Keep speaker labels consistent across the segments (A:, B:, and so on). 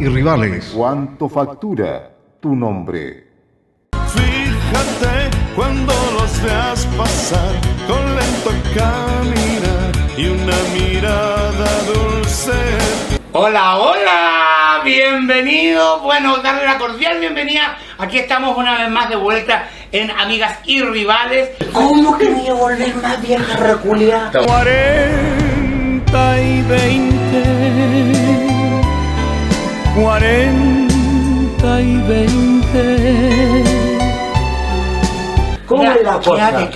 A: y rivales.
B: ¿Cuánto factura tu nombre?
C: Fíjate cuando los veas pasar con lento caminar y una mirada dulce.
D: Hola, hola, bienvenido. Bueno, darle la cordial bienvenida. Aquí estamos una vez más de vuelta en Amigas y Rivales. ¿Cómo que me voy a volver más vieja reculia?
C: 40 y 20. 40 y 20.
D: ¿Cómo es la cosa?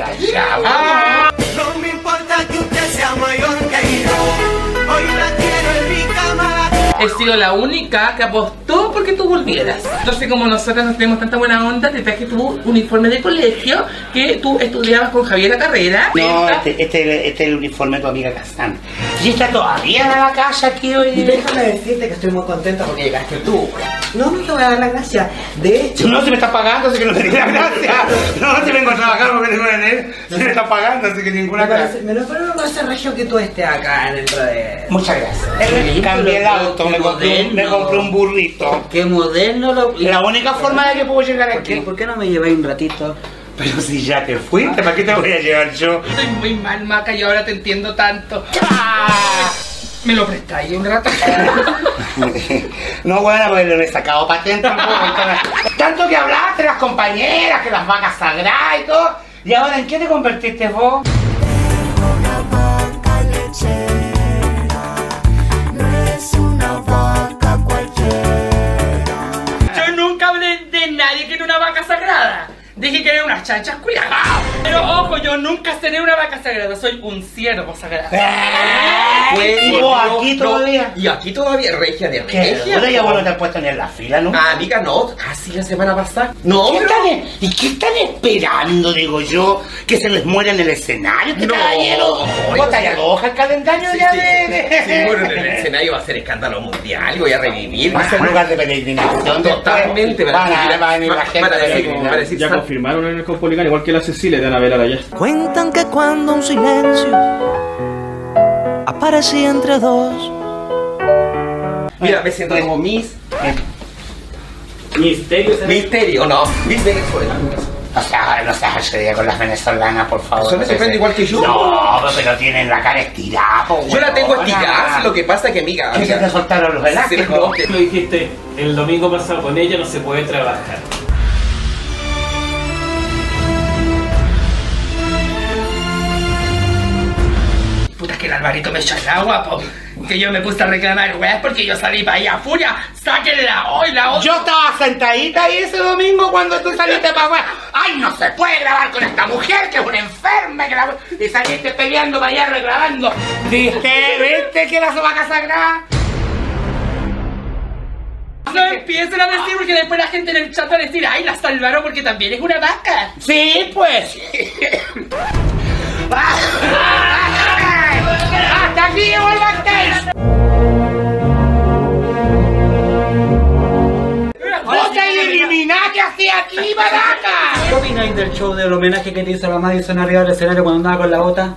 E: He sido la única que apostó porque tú volvieras. Entonces, como nosotros nos tenemos tanta buena onda, te traje tu uniforme de colegio que tú estudiabas con Javiera Carrera.
D: No,
E: Esta-
D: este, este, este es el uniforme de tu amiga Cassandra. ¿Y está todavía en la casa aquí hoy?
F: Déjame decirte que estoy muy contenta porque llegaste tú. No, no te voy a dar las gracias. De hecho,
D: No se me está pagando, así que no te diga gracias. No, si vengo a trabajar porque tengo en él. Se me está pagando, así que ninguna gracia.
F: me lo pero me parece regio que tú estés acá dentro de.
D: Muchas gracias. Cambié el auto, me compré, un, me
E: moderno.
D: compré un burrito.
F: Qué moderno lo.
D: La única forma de que puedo llegar
F: ¿Por qué,
D: aquí.
F: ¿Por qué no me lleváis un ratito?
D: Pero si ya te fuiste, ¿para qué te voy a llevar yo?
E: Estoy muy mal, Maca, y ahora te entiendo tanto.
D: ¡Ah!
E: ¿Me lo prestáis un rato?
D: No, bueno, pues le he sacado patente un poco. Tanto que hablaste, las compañeras, que las vacas sagradas y todo. ¿Y ahora en qué te convertiste vos?
E: Dije que era unas chanchas cuidadas. Pero ojo, yo nunca seré una vaca sagrada, soy un ciervo sagrado.
D: Pues, ¿Y vos aquí todavía?
G: Y aquí todavía, regia de
D: ¿Qué?
G: regia.
D: Ahora ya vos no te has puesto ni en la fila, ¿no?
G: Ah, amiga, no. Casi la semana pasada. No,
D: ¿Qué
G: pero-
D: están, ¿Y qué están esperando, digo yo? ¿Que se les muera en el escenario? ¿Qué
G: No.
D: caballero? ¿Vos te hoja el calendario
G: Sí,
D: ya
G: sí,
D: de...?
G: sí,
D: de-
G: sí, bueno, en el escenario va a ser escándalo mundial y voy a revivir.
D: Va a ser lugar de peregrinación.
G: Totalmente,
D: Van a,
G: para
D: va a venir la gente
H: Ya confirmaron en el Caupolicán, igual que la Cecilia, te van a velar allá.
I: Cuentan que cuando un silencio aparecía entre dos.
G: Mira, me siento como Miss.
H: Misterio,
G: Misterio, no. Miss Venezuela.
D: No seas, no seas día con las venezolanas, por favor.
G: Eso me sorprende igual que yo.
D: No, pero tienen la cara estirada, po,
G: Yo la tengo estirada, lo que pasa es que, amiga.
D: ¿Qué se te soltaron los
G: Sí,
D: elásticos?
G: no, que-
H: Lo dijiste el domingo pasado, con ella no se puede trabajar.
E: Que el Alvarito me echó el agua, po. Que yo me puse a reclamar, weá, porque yo salí para allá a furia. Sáquenla hoy, la otra.
D: Yo estaba sentadita ahí ese domingo cuando tú saliste para afuera. ¡Ay, no se puede grabar con esta mujer que es una enferma! Que la... Y saliste peleando para allá reclamando. ¿Viste que era su vaca sagrada?
E: No empiecen a decir porque después la gente en el chat va a decir, ay, la salvaron porque también es una vaca.
D: Sí, pues. así aquí, baraca!
F: ¿Qué opináis del show del homenaje que te hizo la Madison arriba del escenario cuando andaba con la bota?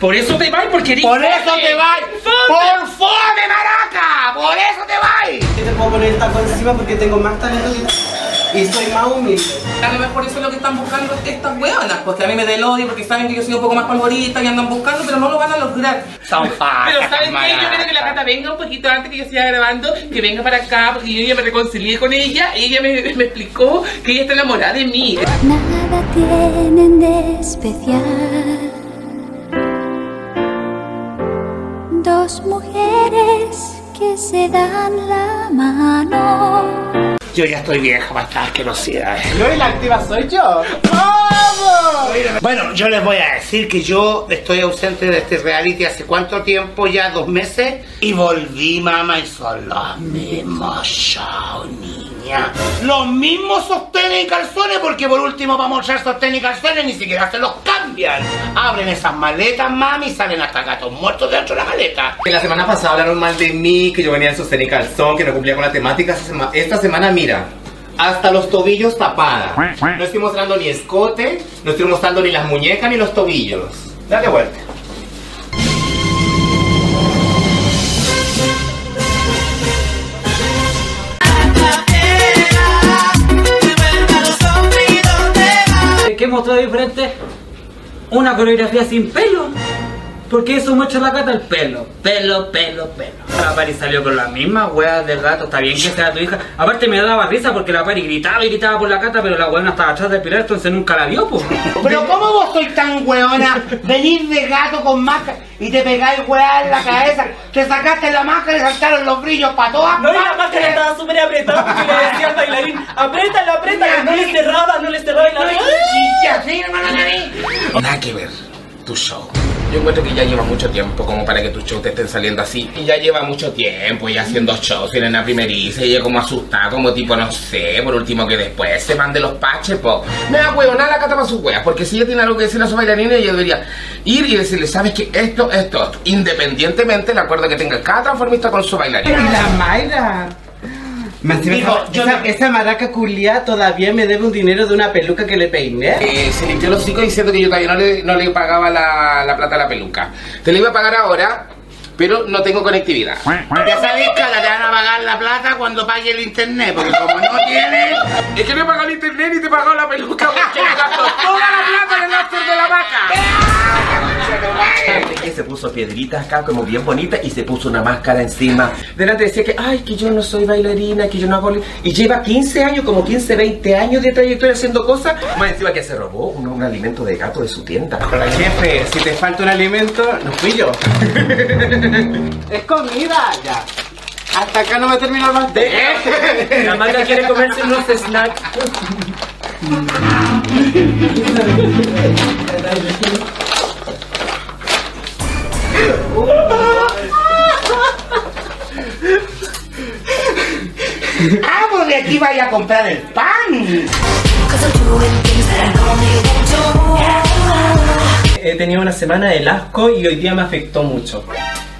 E: Por eso te vas, porque eres
D: ¡Por eso te vas! ¡Por fome, maraca! ¡Por eso te vas!
F: Yo te puedo poner el taco encima porque tengo más talento que. Y soy más humilde.
E: A lo mejor eso es lo que están buscando estas hueonas, porque a mí me da el odio, porque saben que yo soy un poco más polvorita y andan buscando, pero no lo van a lograr.
D: Son
E: Pero ¿saben qué? Yo quiero que la Cata venga un poquito antes que yo siga grabando, que venga para acá, porque yo ya me reconcilié con ella, y ella me, me explicó que ella está enamorada de mí.
J: Nada tienen de especial. Dos mujeres que se dan la mano.
D: Yo ya estoy vieja para estas asquerosidades.
F: No, y la activa soy yo.
D: Bueno, yo les voy a decir que yo estoy ausente de este reality hace cuánto tiempo, ya dos meses, y volví, mamá, y son los mismos show, niña. Los mismos sostenes y calzones, porque por último para mostrar sostén y calzones ni siquiera se los cambian. Abren esas maletas, mami, y salen hasta gatos muertos dentro de la maleta.
G: Que la semana pasada hablaron mal de mí, que yo venía en sostén y calzón, que no cumplía con la temática. Esta sema- Esta semana, mira, hasta los tobillos tapada. No estoy mostrando ni escote, no estoy mostrando ni las muñecas ni los tobillos. Date vuelta.
A: Hemos todo diferente, una coreografía sin pelo. Porque eso muestra la cata el pelo, pelo, pelo, pelo. La Pari salió con las mismas weas del gato, está bien que sea tu hija. Aparte me daba risa porque la Pari gritaba y gritaba por la cata, pero la weona estaba atrás del pilar, entonces nunca la vio, pues.
D: Pero ¿cómo vos sois tan weona? Venís de gato con máscara y te pegáis weá en la cabeza. Te sacaste la máscara y saltaron los brillos para todas
A: No, y la máscara estaba súper apretada porque le decía al bailarín, apriétala, apriétala, no le cerraba, no le cerraba y la
D: Y así, hermano.
G: Nada que ver, tu show. Yo encuentro que ya lleva mucho tiempo como para que tus shows te estén saliendo así. Y ya lleva mucho tiempo y haciendo shows, viene la primeriza y ella como asustada, como tipo, no sé, por último que después se mande los paches, po. Me da huevo, nada la cata para sus weas, porque si ella tiene algo que decirle a su bailarina, ella debería ir y decirle, ¿sabes qué? Esto, esto, esto. Independientemente del acuerdo que tenga cada transformista con su bailarina.
A: la Mayra. Más
D: Digo,
A: esa,
D: yo
A: esa,
D: no-
A: esa maraca culia todavía me debe un dinero de una peluca que le peiné.
G: Eh, se limpió los hocico diciendo que yo todavía no le, no le pagaba la, la plata a la peluca. Te la iba a pagar ahora, pero no tengo conectividad.
D: Ya sabéis que ahora te van a pagar la plata cuando pague el internet, porque como no tiene...
G: Es que no he pagado el internet ni te he pagado la peluca porque me gasto toda la plata en el after de la vaca.
K: Que se puso piedritas acá como bien bonita y se puso una máscara encima. Delante decía que, ay, que yo no soy bailarina, que yo no hago... li-". Y lleva 15 años, como 15, 20 años de trayectoria haciendo cosas. Más encima que se robó un, un alimento de gato de su tienda.
A: Jefe, si te falta un alimento, no fui yo. es comida, ya. Hasta acá no me termino el pastel. La Magda quiere comerse unos snacks.
D: Ah, pues de aquí vaya a comprar el pan.
A: He tenido una semana de asco y hoy día me afectó mucho.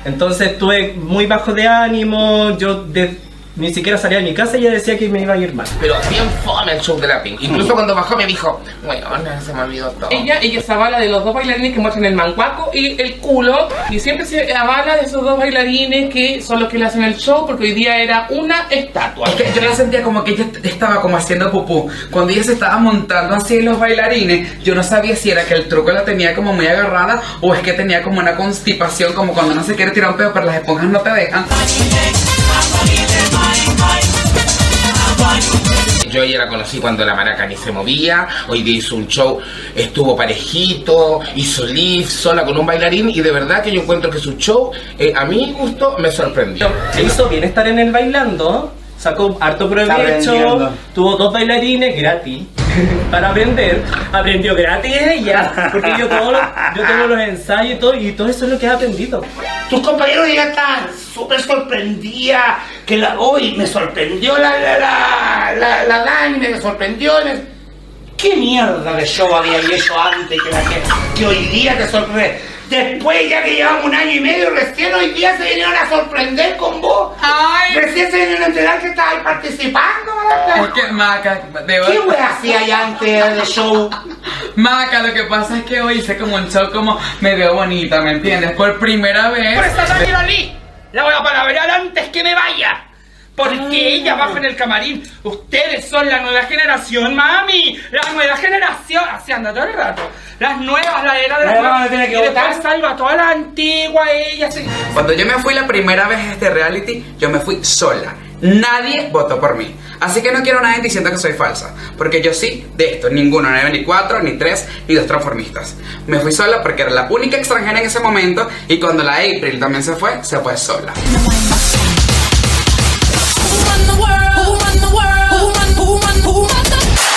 A: Entonces estuve muy bajo de ánimo, yo de- ni siquiera salía de mi casa y ella decía que me iba a ir mal.
G: Pero bien fome el show de la Pink. Incluso cuando bajó me dijo, bueno, se me olvidó todo.
E: Ella, ella se avala de los dos bailarines que muestran el mancuaco y el culo y siempre se avala de esos dos bailarines que son los que le hacen el show porque hoy día era una estatua.
L: Es que yo la sentía como que ella est- estaba como haciendo pupú. Cuando ella se estaba montando así en los bailarines, yo no sabía si era que el truco la tenía como muy agarrada o es que tenía como una constipación, como cuando no se quiere tirar un pedo, pero las esponjas no te dejan.
G: Yo ella la conocí cuando la maraca ni se movía, hoy día hizo un show, estuvo parejito, hizo live sola con un bailarín y de verdad que yo encuentro que su show, eh, a mi gusto, me sorprendió.
A: Se hizo bien estar en el bailando, sacó harto provecho, tuvo dos bailarines gratis para aprender. Aprendió gratis ella, porque yo todos los, yo tengo los ensayos y todo, y todo eso es lo que he aprendido.
D: Tus compañeros ya están súper sorprendidas. Que la, hoy me sorprendió la, la, la, la, la Dani, me sorprendió. el- ¿Qué mierda de show había hecho antes que, la que, que hoy día te sorprende? Después ya que llevamos un año y medio, recién hoy día se vinieron a sorprender con vos.
L: Ay.
D: Recién se enterar que estabas participando,
L: Es
D: Marta.
L: que, Maca, de
D: ¿Qué wea hacía ya antes de show?
L: Maca, lo que pasa es que hoy hice como un show como medio bonita, ¿me entiendes? Por primera vez.
E: Por esta Dani Loli, la voy a palabrear antes que me vaya. Porque ella baja en el camarín. Ustedes son la nueva generación, mami. La nueva generación. Así anda todo el rato. Las nuevas, la era de las nuevas.
D: tiene que
E: y después
D: votar.
E: salva toda la antigua, ella sí.
L: Cuando yo me fui la primera vez a este reality, yo me fui sola. Nadie votó por mí. Así que no quiero a nadie diciendo que soy falsa. Porque yo sí, de esto, ninguno, no ni cuatro, ni tres, ni dos transformistas. Me fui sola porque era la única extranjera en ese momento. Y cuando la April también se fue, se fue sola.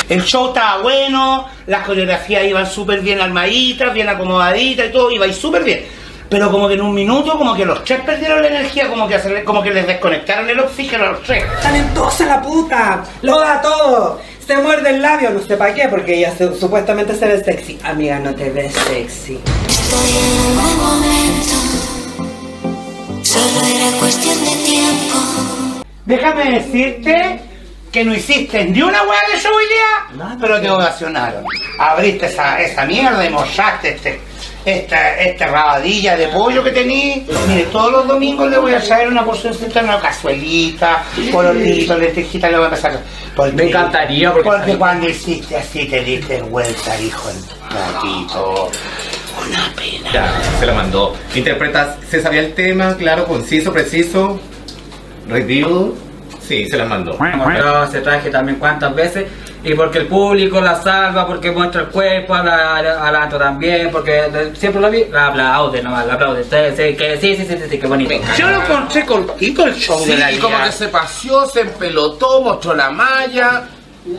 D: El show estaba bueno, las coreografías iban súper bien armaditas, bien acomodaditas y todo, iba súper bien. Pero como que en un minuto, como que los tres perdieron la energía, como que, hacerle- como que les desconectaron el oxígeno a los tres.
F: ¡Talentosa la puta! ¡Lo da todo! Se muerde el labio, no sé para qué, porque ella su- supuestamente se ve sexy. Amiga, no te ves sexy.
J: Estoy en un buen momento. Solo era cuestión de tiempo.
D: Déjame decirte que no hiciste ni una hueá de show hoy día, pero te ovacionaron. Abriste esa, esa mierda y mostraste este, esta, esta rabadilla de pollo que tení. Mire, todos los domingos le voy a traer una porcioncita, una cazuelita, pololito, lentejita, le voy a empezar. Porque,
K: Me encantaría, porque-
D: Porque cuando hiciste así te diste vuelta, hijo, en tu platito. Una pena.
G: Ya, se la mandó. Interpretas, se sabía el tema, claro, conciso, preciso. Review. Sí, se la mandó.
A: Pero se traje también cuántas veces y porque el público la salva, porque muestra el cuerpo, a la, a la también, porque siempre lo vi, la aplaude nomás, la aplaude. Sí, sí, que, sí, sí, sí, qué bonito.
D: Yo lo encontré cortito el show de la
K: Sí, como que se paseó, se empelotó, mostró la malla.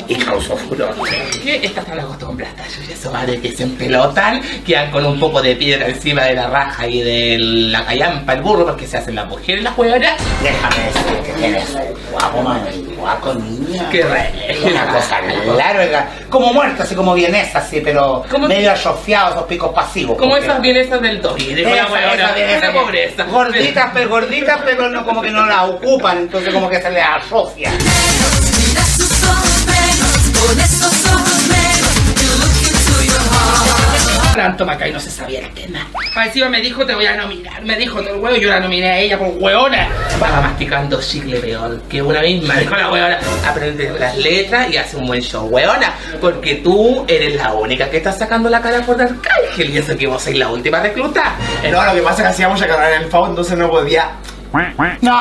D: Y causó furor.
M: ¿Qué? Estas están acostumbradas. Eso va de que se empelotan, quedan con un poco de piedra encima de la raja y de la callampa, el burro, porque se hacen las mujeres las huevonas.
D: Déjame decir que tienes guapo, mami, guapo, niña.
M: Qué re.
D: Una cosa larga, como muerta, así como vienesa, así, pero medio atrofiado, esos picos pasivos.
M: Como esas bienesas del doggy, de huevona, una
D: esa,
M: pobreza.
D: Gorditas, pero gorditas, pero no, como que no la ocupan, entonces como que se les atrofia.
M: Tanto Macay no se sabía el tema. Encima me dijo te voy a nominar. Me dijo en el huevo, yo la nominé a ella por hueona. Va masticando chicle peor que una misma. Dijo la hueona. Aprende las letras y hace un buen show, hueona. Porque tú eres la única que está sacando la cara por Arcángel. Y eso que vos sois la última recluta.
K: No, lo que pasa es que hacíamos a cargar en el FAO, entonces no podía.
D: ¡No!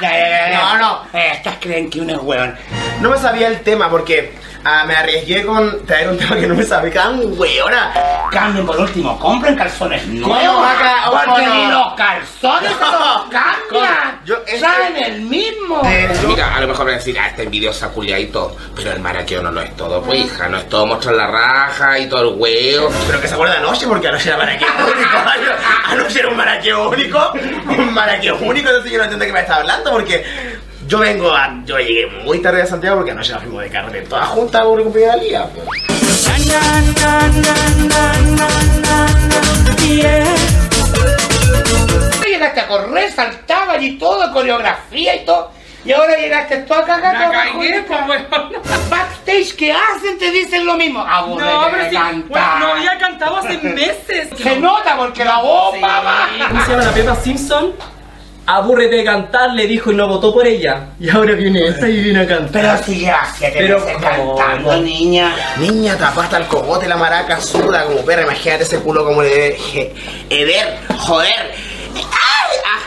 D: Ya.
K: No, no.
D: Eh, Estas creen que uno es hueón.
K: No me sabía el tema porque ah, me arriesgué con traer un tema que no me sabía. ¡Can weona!
D: Cambien por último, compren calzones nuevos.
K: ¿Cómo va a
D: Porque
K: no?
D: ni los calzones se los cambian.
K: Yo- este-
D: Traen el mismo.
K: Mira, a lo mejor me decir, ah, este video se y todo. Pero el maraqueo no lo es todo, pues hija. No es todo mostrar la raja y todo el huevo. Pero que se acuerda anoche porque anoche era maraqueo único. Anoche era un maraqueo único. Un maraqueo único, entonces yo no entiendo de qué me está hablando porque. Yo vengo a. Yo llegué muy tarde a Santiago porque anoche la fuimos de carne todas juntas por cumpleaños de la pues.
D: Llegaste a correr, saltaban y todo, coreografía y todo. Y ahora llegaste tú a cagar
M: pues, huevona.
D: Backstage, ¿qué hacen? Te dicen lo mismo. Aburrete
M: No, pero no había cantado hace meses.
D: Se nota porque la bomba va.
N: ¿Cómo se llama la Pepa Simpson? Aburre de cantar, le dijo y no votó por ella. Y ahora viene esta y viene a cantar.
D: Pero si llevas siete
N: Pero,
D: cantando, niña.
K: Niña, tapaste al cogote la maraca suda como perra. Imagínate ese culo como de je- Eder, joder. ¡Ay!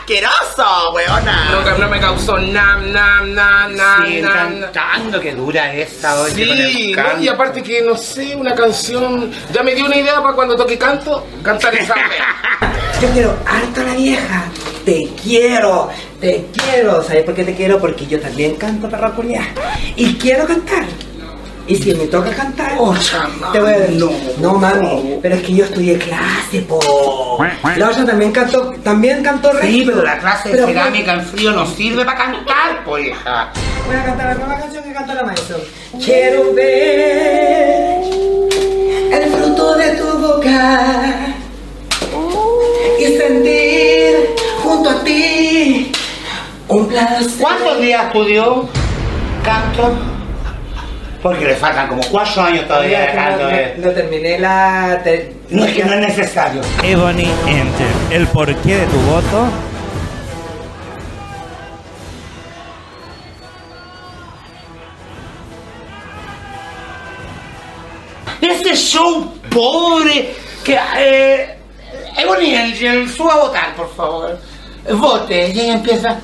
K: ¡Asqueroso, weona!
M: No, no me causó nam, nam, nam, nam, nam.
D: cantando, que dura esta hoy.
K: Sí, ¿no? y aparte que no sé, una canción. Ya me dio una idea para cuando toque canto, cantar esa.
F: Yo quiero harto a la vieja. Te quiero, te quiero. ¿Sabes por qué te quiero? Porque yo también canto perra culiá. Y quiero cantar. Y si me toca cantar, te voy a decir, no, mami, pero es que yo estudié clase, po. La otra también cantó, también cantó re.
D: Sí, pero la clase de
F: Pero
D: cerámica en frío no sirve para cantar, pues hija.
F: Voy a cantar la nueva canción que canta la maestra. Quiero ver el fruto de tu boca y sentir junto a ti un placer.
D: ¿Cuántos días estudió canto? Porque le faltan como cuatro años todavía de canto.
F: no,
D: eh.
F: no terminé la. te-
D: No es que no es necesario.
O: Ebony Enter, el porqué de tu voto.
D: Ese show pobre que... Eh, Ebony Angel, suba a votar, por favor. Vote, y ella empieza...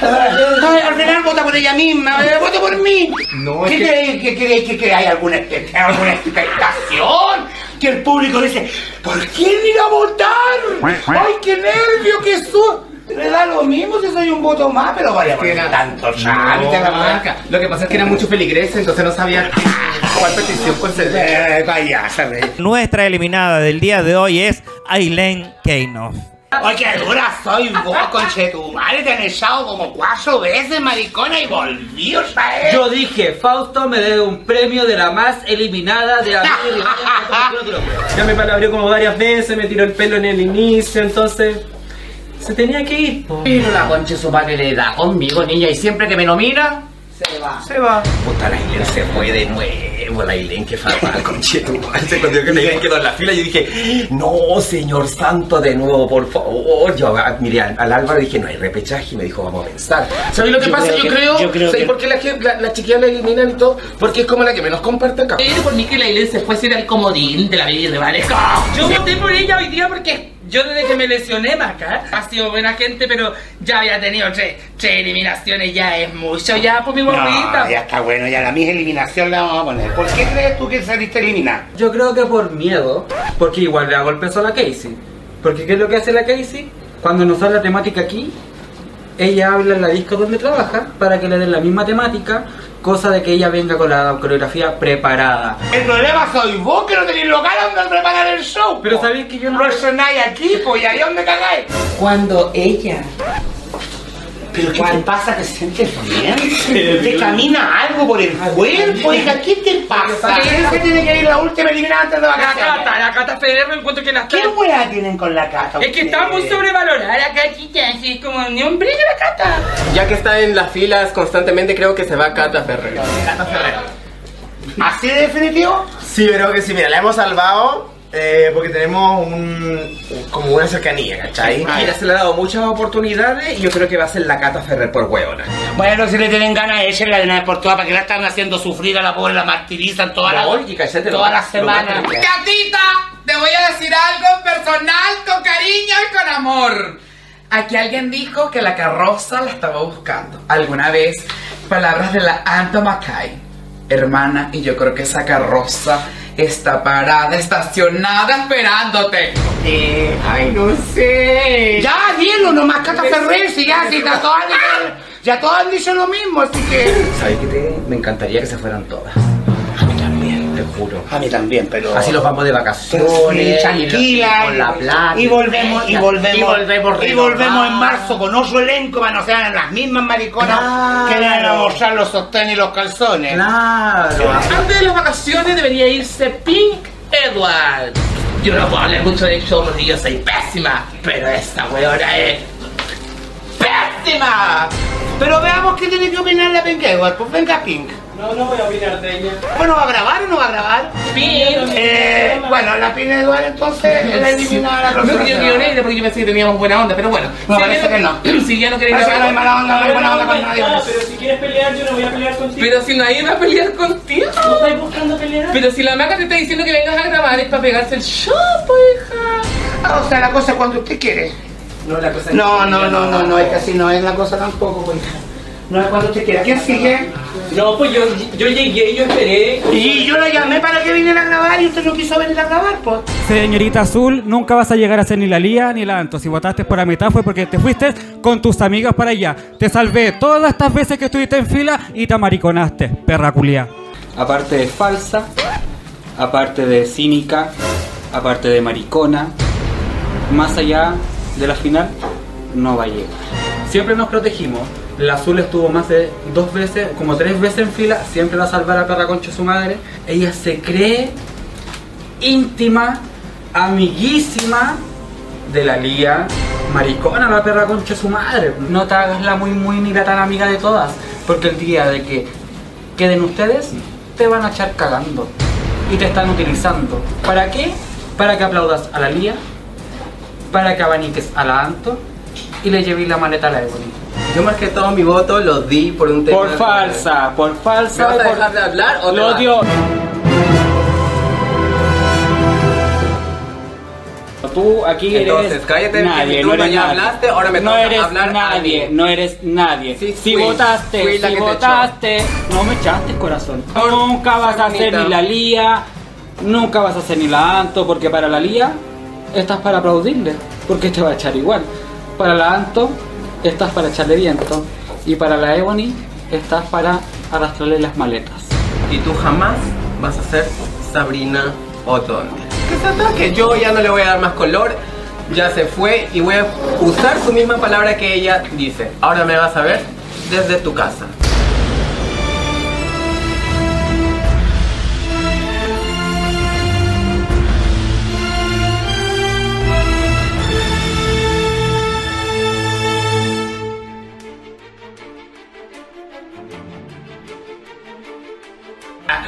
D: Ay, al final vota por ella misma, vote por mí.
G: No,
D: ¿Qué
G: que-
D: creéis que, creéis que, que hay alguna, alguna expectación? Que el público dice, ¿por quién ir a votar? ¡Ay, qué nervio que soy! Me da lo mismo si soy un voto más, pero vaya,
G: que era-
D: tanto
G: No,
D: trámite la marca.
G: Lo que pasa es que era mucho feligreses, entonces no sabía cuál petición conceder.
D: Eh, vaya.
O: Nuestra eliminada del día de hoy es Aileen Keino.
D: Oye, qué dura soy vos, conchetumare. Te han echado como cuatro veces, maricona, y volví otra vez.
A: Yo dije, Fausto me debe un premio de la más eliminada de Rival.
N: Ya me palabrió como varias veces, me tiró el pelo en el inicio, entonces. Se tenía que ir. po.
A: Pero la concha su padre le da conmigo, niña, y siempre que me nomina,
F: Se va.
G: Se va. Puta, la Aileen se fue de nuevo. La Aileen que fatal, conchetumarse. Cuando yo que la Aileen quedó en la fila, yo dije, no, señor santo, de nuevo, por favor. Yo miré al, al Álvaro y dije, no hay repechaje. Y me dijo, vamos a pensar. ¿Sabes lo que
M: Yo
G: pasa?
M: creo
G: yo
M: que-
G: creo.
M: yo creo
G: ¿Sabes
M: que-
G: por qué la, la, la chiquilla la eliminan y todo? Porque es como la que menos comparte acá.
M: Por mí que la Aileen se fue a ser el comodín de la vida de Vale. Yo voté por ella hoy día porque yo desde que me lesioné, Maca, ha sido buena gente, pero ya había tenido tres, tres eliminaciones, ya es mucho, ya por mi guaguita.
D: No, ya está bueno, ya la misma eliminación la vamos a poner. ¿Por qué crees tú que saliste eliminada?
A: Yo creo que por miedo, porque igual le hago el peso a la Casey. Porque ¿qué es lo que hace la Casey? Cuando nos da la temática aquí, ella habla en la disco donde trabaja para que le den la misma temática, cosa de que ella venga con la coreografía preparada.
D: El problema soy vos que no tenéis local donde preparar el show.
A: Pero
D: po.
A: sabéis que yo no...
D: No sonáis aquí, pues, ¿y ahí dónde cagáis?
F: Cuando ella.
D: ¿Pero qué te pasa? ¿Te sientes bien? ¿Te camina algo por el cuerpo? Hija, ¿qué te pasa? ¿Quién se tiene que ir la última eliminada antes de
M: La? Cata, la Cata Ferrer encuentro que la está...
D: ¿Qué hueá tienen con la cata?
M: Es que está muy sobrevalorada la Catita, así es como ni un brillo la Cata.
P: Ya que está en las filas constantemente, creo que se va Cata Ferrer.
D: ¿Así de definitivo?
K: Sí, creo que sí. Mira, la hemos salvado eh, porque tenemos un, como una cercanía, ¿cachai?
G: Mira, se le ha dado muchas oportunidades y yo creo que va a ser la Cata Ferrer por hueona.
D: Bueno, si le tienen ganas, échenla de una vez por todas para que la están haciendo sufrir a la pobre, la martirizan toda la,
G: cállate,
D: toda la semana.
L: Gatita, te voy a decir algo personal, con cariño y con amor. Aquí alguien dijo que la carroza la estaba buscando. Alguna vez, palabras de la Anto Mackay. Hermana, y yo creo que esa carroza está parada, estacionada, esperándote.
D: Eh, ay, no sé. Ya, dilo, nomás Cata Ferrer, si ya, si ya todas, han- ya todas han dicho lo mismo, así que...
G: ¿Sabes qué? Te, me encantaría que se fueran todas. Juro.
D: A mí también, pero...
G: Así los vamos de vacaciones.
D: tranquila
G: y con la plata.
D: y volvemos y volvemos
G: Y volvemos,
D: y volvemos en marzo con otro elenco para no sean las mismas mariconas
G: Claro.
D: que van a mostrar los sostenes y los calzones
G: Claro.
M: Antes de las vacaciones debería irse Pink Edward. Yo no puedo hablar mucho de show porque yo soy pésima, pero esta weona es pésima.
D: pero veamos qué tiene que opinar la Pink Edward pues venga Pink
N: No, no voy a opinar de ella.
D: bueno ¿va a grabar o no va a grabar?
M: Pink.
D: Eh, bueno la Pink Edward entonces es la eliminada la
M: No
D: próxima
M: quiero que
D: semana.
M: yo porque yo pensé que teníamos buena onda, pero bueno.
D: No,
M: si
D: parece que no.
M: Si ya no queréis
D: Parece que no hay
M: grabar.
D: mala onda, no hay buena onda con nadie
N: pero si quieres pelear, yo no voy a pelear contigo.
L: Pero si nadie va a pelear contigo.
N: ¿No estás buscando pelear?
L: Pero si la maca te está diciendo que vengas a grabar es para pegarse el show, hija.
D: Ah, o sea la cosa es cuando usted quiere
N: No, la cosa
D: no no no no no es que así no es la cosa tampoco pues no es cuando usted quiera ¿quién sigue?
N: No, pues yo, yo llegué, yo esperé.
D: Y yo la llamé para que viniera a grabar y usted no quiso venir a grabar, pues.
Q: Señorita Azul, nunca vas a llegar a ser ni la Lía ni la Anto. Si votaste por la mitad fue porque te fuiste con tus amigas para allá. Te salvé todas estas veces que estuviste en fila y te amariconaste, perra culia.
A: Aparte de falsa, aparte de cínica, aparte de maricona, más allá de la final, no va a llegar. Siempre nos protegimos. La azul estuvo más de dos veces, como tres veces en fila, siempre la salva la perra concha su madre. Ella se cree íntima, amiguísima de la Lía, maricona la perra concha su madre. No te hagas la muy muy ni la tan amiga de todas, porque el día de que queden ustedes, te van a echar cagando y te están utilizando. ¿Para qué? Para que aplaudas a la Lía, para que abaniques a la Anto y le llevéis la maleta a la Ebony.
P: Yo más que todo mi voto lo di por un tema.
A: Por falsa, por
P: ¿Me
A: falsa.
P: vas
A: y
P: a
A: por-
P: dejar de hablar o te
A: Lo
P: vas?
A: dio. Tú aquí eres
P: cállate,
A: nadie,
P: tú
A: no eres nadie.
P: hablaste, ahora me
A: no
P: toca
A: eres
P: hablar a
A: nadie,
P: mí.
A: no eres nadie.
P: Sí,
A: si
P: fui,
A: votaste,
P: fui
A: si votaste, no me echaste corazón.
P: Por-
A: nunca vas a ser ni la Lía, nunca vas a ser ni la Anto, porque para la Lía estás para aplaudirle, porque te va a echar igual. Para la Anto estás para echarle viento y para la Ebony estás para arrastrarle las maletas.
P: Y tú jamás vas a ser Sabrina Oton. Que sepas que yo ya no le voy a dar más color, ya se fue y voy a usar su misma palabra que ella dice. Ahora me vas a ver desde tu casa.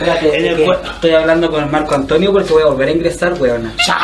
A: En el cue- Estoy hablando con el Marco Antonio porque voy a volver a ingresar, weona.
D: ¡Chao!